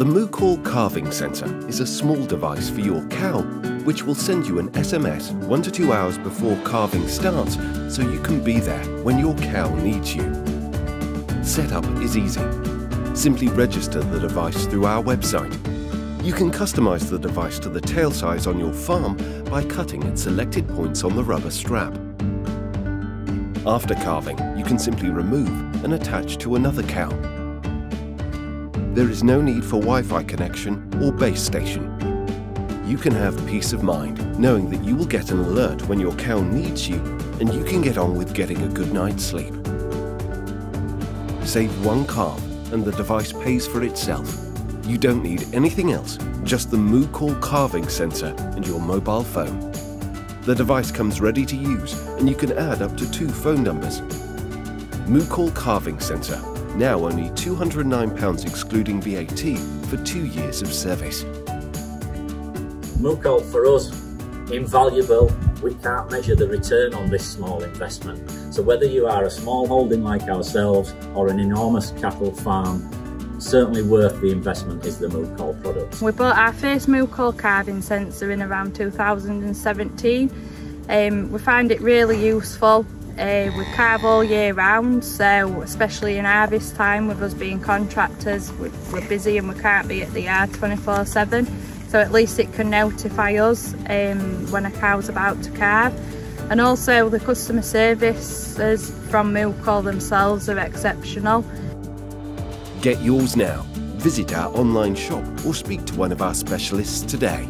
The Moocall Calving Sensor is a small device for your cow which will send you an SMS one to two hours before calving starts so you can be there when your cow needs you. Setup is easy. Simply register the device through our website. You can customize the device to the tail size on your farm by cutting at selected points on the rubber strap. After calving, you can simply remove and attach to another cow there is no need for Wi-Fi connection or base station. You can have peace of mind knowing that you will get an alert when your cow needs you and you can get on with getting a good night's sleep. Save one calf and the device pays for itself. You don't need anything else, just the Moocall calving sensor and your mobile phone. The device comes ready to use and you can add up to two phone numbers. Moocall calving sensor now only £209 excluding VAT for two years of service. Moocall for us, invaluable. We can't measure the return on this small investment. So whether you are a small holding like ourselves or an enormous cattle farm, certainly worth the investment is the Moocall product. We bought our first Moocall calving sensor in around 2017. Um, we find it really useful uh, we calve all year round, so especially in harvest time with us being contractors, we're busy and we can't be at the yard 24-7. So at least it can notify us um, when a cow's about to calve. And also the customer services from Moocall themselves are exceptional. Get yours now. Visit our online shop or speak to one of our specialists today.